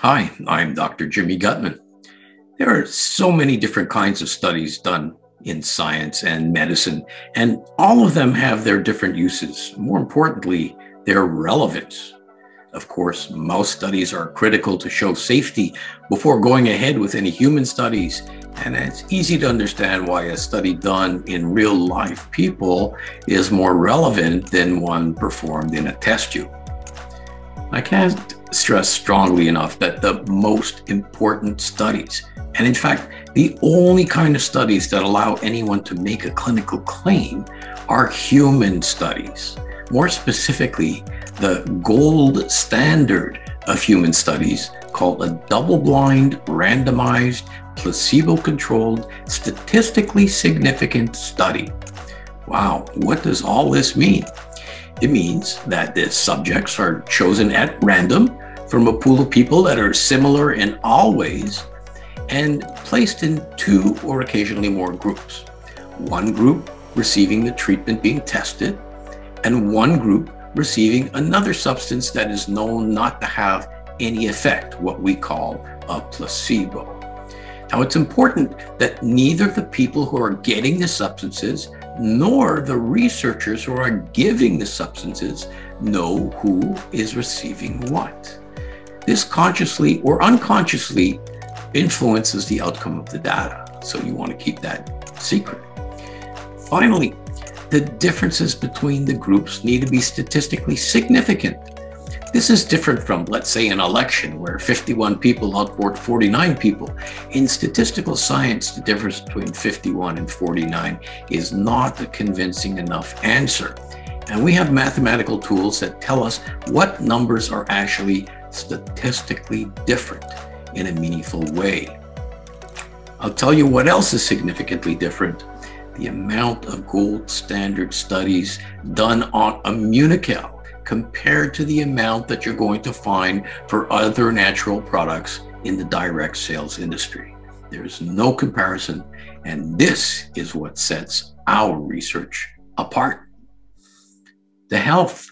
Hi, I'm Dr. Jimmy Gutman. There are so many different kinds of studies done in science and medicine, and all of them have their different uses. More importantly, their relevance. Of course, mouse studies are critical to show safety before going ahead with any human studies, and it's easy to understand why a study done in real life people is more relevant than one performed in a test tube. I can't stress strongly enough that the most important studies, and in fact, the only kind of studies that allow anyone to make a clinical claim, are human studies. More specifically, the gold standard of human studies called a double blind, randomized, placebo controlled, statistically significant study. Wow, what does all this mean? It means that the subjects are chosen at random from a pool of people that are similar in all ways and placed in two or occasionally more groups. One group receiving the treatment being tested, and one group receiving another substance that is known not to have any effect, what we call a placebo. Now, it's important that neither the people who are getting the substances nor the researchers who are giving the substances know who is receiving what. This consciously or unconsciously influences the outcome of the data, so you want to keep that secret. Finally, the differences between the groups need to be statistically significant this is different from, let's say, an election where 51 people outvote 49 people. In statistical science, the difference between 51 and 49 is not a convincing enough answer. And we have mathematical tools that tell us what numbers are actually statistically different in a meaningful way. I'll tell you what else is significantly different the amount of gold standard studies done on Immunocal compared to the amount that you're going to find for other natural products in the direct sales industry. There's no comparison, and this is what sets our research apart. The health